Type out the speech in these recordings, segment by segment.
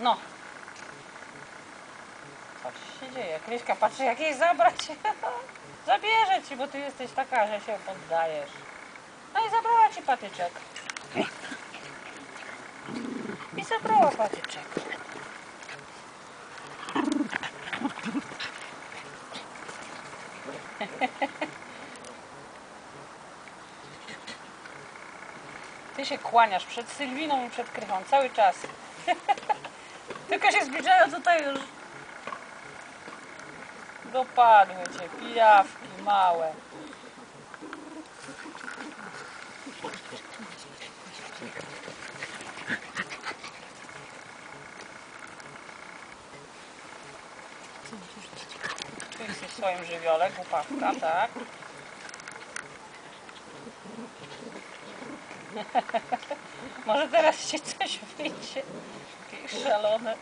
No. Coś się dzieje. Kryśka patrzy, jak jej zabrać. Zabierze ci, bo ty jesteś taka, że się poddajesz. No i zabrała ci patyczek. I zabrała patyczek. Ty się kłaniasz przed Sylwiną i przed Krychą cały czas. Tylko się zbliżają tutaj już. Dopadły cię, pijawki małe. Tu jesteś w swoim żywiole, głupawka, tak? Może teraz się coś wyjdzie. Jakieś szalone.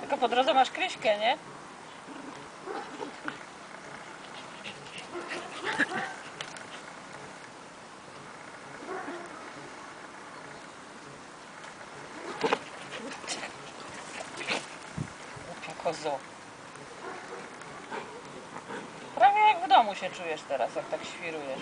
Tylko po drodze masz kryśkę, nie? Kozo. Prawie jak w domu się czujesz teraz, jak tak świrujesz.